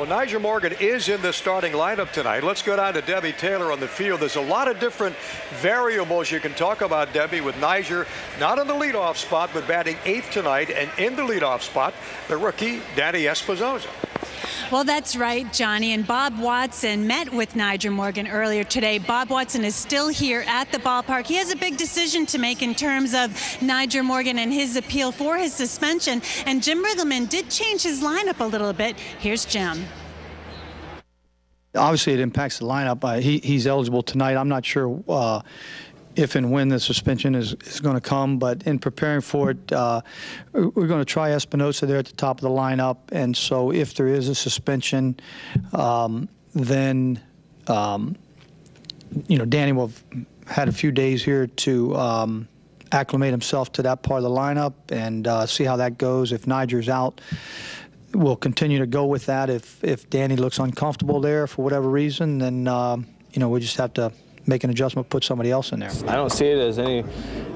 Well, Nyjer Morgan is in the starting lineup tonight. Let's go down to Debbie Taylor on the field. There's a lot of different variables you can talk about, Debbie, with Nyjer not in the leadoff spot, but batting eighth tonight, and in the leadoff spot, the rookie, Danny Espinosa. Well, that's right, Johnny. And Bob Watson met with Nyjer Morgan earlier today. Bob Watson is still here at the ballpark. He has a big decision to make in terms of Nyjer Morgan and his appeal for his suspension. And Jim Riggleman did change his lineup a little bit. Here's Jim. Obviously, it impacts the lineup. Uh, he, he's eligible tonight. I'm not sure uh, if and when the suspension is, is going to come. But in preparing for it, uh, we're going to try Espinosa there at the top of the lineup. And so if there is a suspension, um, then, um, you know, Danny will have had a few days here to um, acclimate himself to that part of the lineup and uh, see how that goes. If Nyjer's out, we'll continue to go with that. If, if Danny looks uncomfortable there for whatever reason, then, uh, you know, we just have to make an adjustment, put somebody else in there. I don't see it as any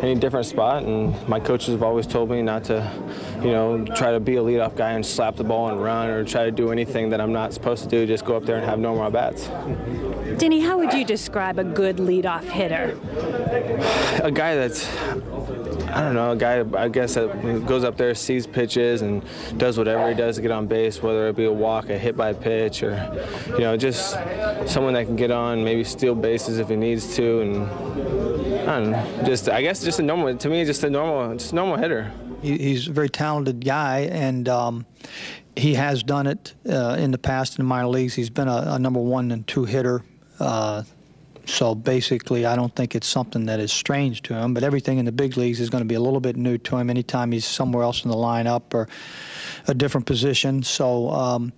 any different spot, and my coaches have always told me not to, you know, try to be a leadoff guy and slap the ball and run or try to do anything that I'm not supposed to do. Just go up there and have normal bats. Denny, how would you describe a good leadoff hitter? A guy that's I don't know, a guy, I guess, that goes up there, sees pitches, and does whatever he does to get on base, whether it be a walk, a hit by pitch, or, you know, just someone that can get on, maybe steal bases if he needs to, and I don't know, just, I guess, just a normal, to me, just a normal, just a normal hitter. He's a very talented guy, and um, he has done it uh, in the past in the minor leagues. He's been a, a number one and two hitter. Uh, so basically, I don't think it's something that is strange to him. But everything in the big leagues is going to be a little bit new to him anytime he's somewhere else in the lineup or a different position. So, um,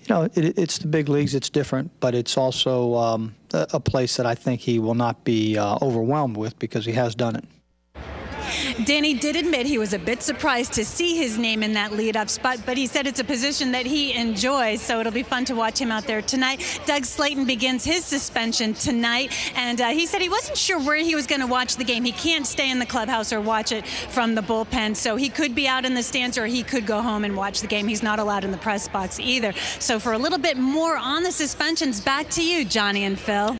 you know, it, it's the big leagues. It's different, but it's also um, a, place that I think he will not be uh, overwhelmed with because he has done it. Danny did admit he was a bit surprised to see his name in that lead up spot, but he said it's a position that he enjoys, so it'll be fun to watch him out there tonight. Doug Slaten begins his suspension tonight, and uh, he said he wasn't sure where he was going to watch the game. He can't stay in the clubhouse or watch it from the bullpen, so he could be out in the stands or he could go home and watch the game. He's not allowed in the press box either. So for a little bit more on the suspensions, back to you, Johnny and Phil.